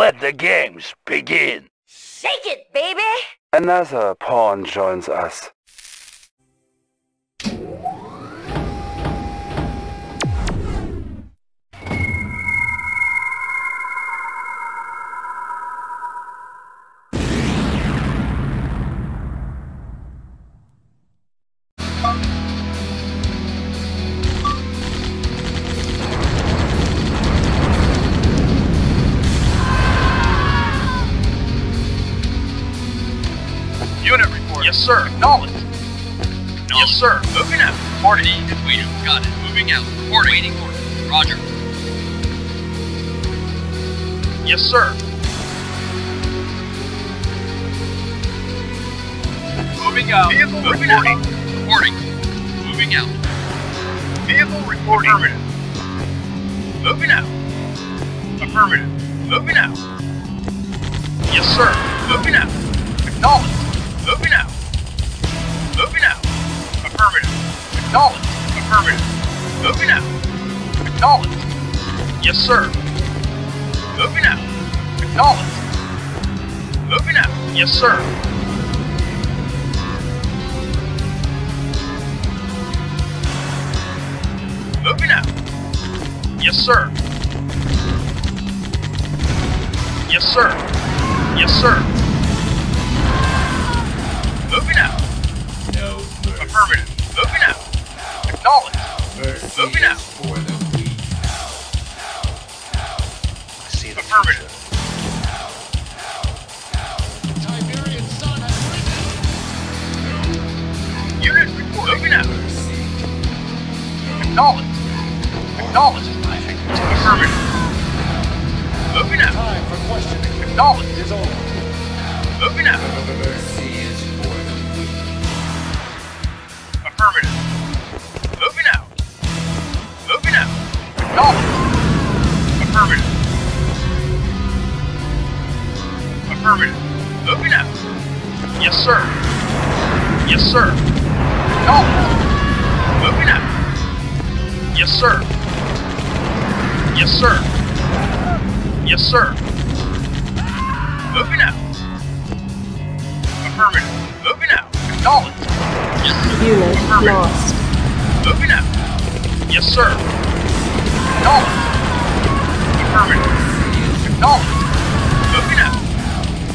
Let the games begin. Shake it, baby! Another pawn joins us. Unit report. Yes, sir. Acknowledge. Yes, sir. Moving out. Reporting. Wait, got it. Moving out. Reporting. Waiting orders. Roger. Yes, sir. Moving out. Vehicle Moving reporting. Out. Reporting. Moving out. Vehicle reporting. Affirmative. Moving out. Affirmative. Moving out. Yes, sir. Moving out. Acknowledge. Moving out. Moving out. Affirmative. Acknowledge. Affirmative. Moving out. Acknowledge. Yes, sir. Moving out. Acknowledge. Moving out. Yes, sir. Moving out. Yes, sir. Yes, sir. Yes, sir. Moving out. No mercy. Affirmative. Moving out. Acknowledge. Mercy Moving out. for the weak. See the Affirmative. Tiberian sun has Unit report. Moving out. Acknowledge. Acknowledge. Affirmative. Moving out. Time for questioning Acknowledge. is over. Moving out. Mercy Acknowledge. Affirmative. Affirmative. Moving out. Yes, sir. Yes, sir. Acknowledge. Moving out. Yes, sir. Yes, sir. Yes, sir. Moving out. Affirmative. Moving out. Acknowledge. Yes, sir. Unit lost. Moving out. Yes, sir. Acknowledge. Affirmative. Acknowledge. Moving out.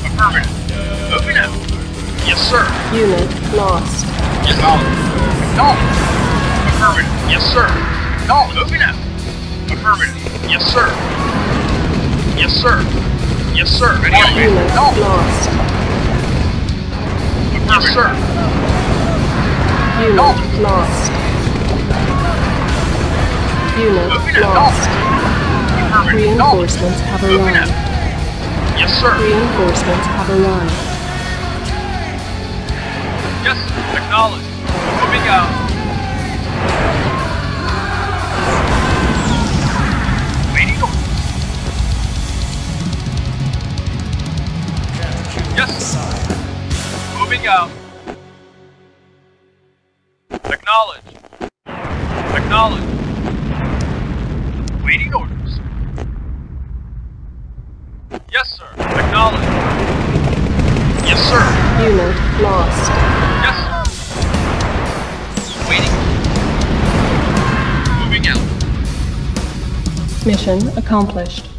Affirmative. Moving out. Yes, sir. Unit lost. Yes, Acknowledge. Acknowledge. Affirmative. Yes, sir. Acknowledge. Moving out. Affirmative. Yes, sir. Yes, sir. Yes, sir. Unit Acknowledge. lost. Yes, sir. Unit lost. Unit lost. Reinforcements have arrived. Yes, sir. Reinforcements have arrived. Yes, acknowledge. Moving out. Waiting order. Yes. Moving out. Acknowledge. Acknowledge. Waiting orders. Yes, sir. Acknowledge. Yes, sir. Unit lost. Yes. Waiting. Moving out. Mission accomplished.